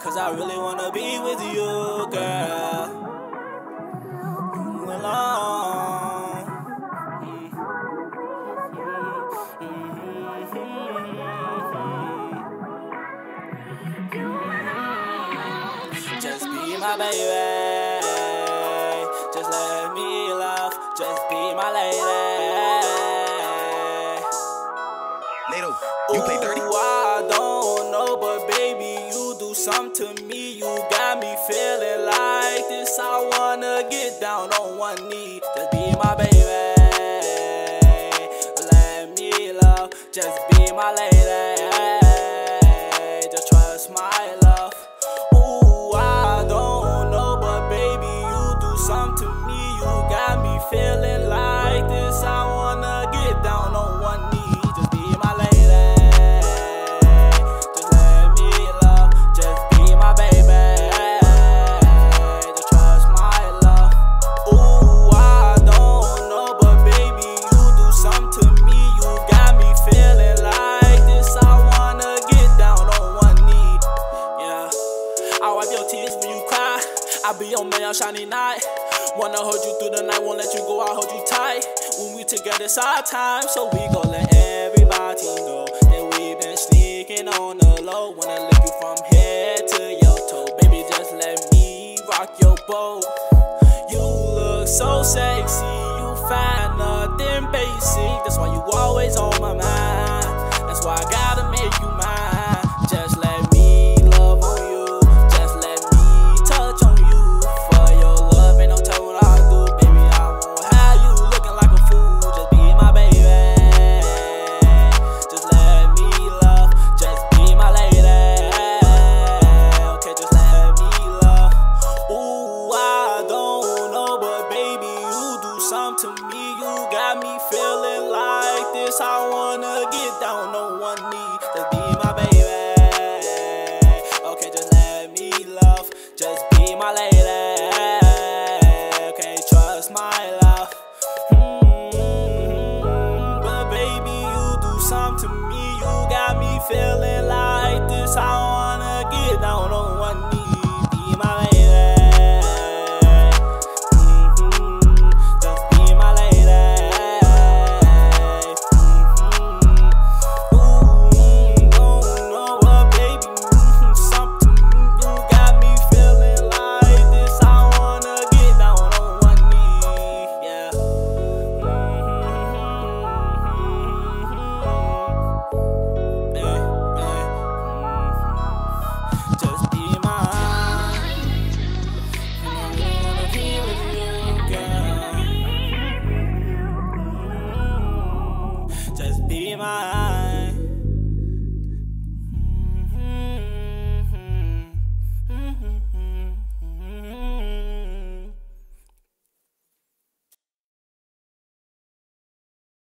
Cause I really wanna be with you, girl. You alone. Just be my baby. Just let me love. Just be my lady. Nato, you play dirty? Ooh, I don't know, but baby, something to me. You got me feeling like this. I wanna get down on one knee. Just be my baby. Let me love. Just be my lady. Just trust my love. Wipe your tears when you cry. I be your man, on shiny night. Wanna hold you through the night, won't let you go. I hold you tight. When we together, it's our time, so we gon' let everybody know that we been sneaking on the low. Wanna lick you from head to your toe, baby. Just let me rock your boat. You look so sexy, you find nothing basic. That's why you always on my mind. body, you got me feeling like this. I wanna get down on one knee to be my baby. Okay, just let me love, just be my lady. Okay, trust my love. Mm -hmm. But baby, you do something to me, you got me feeling.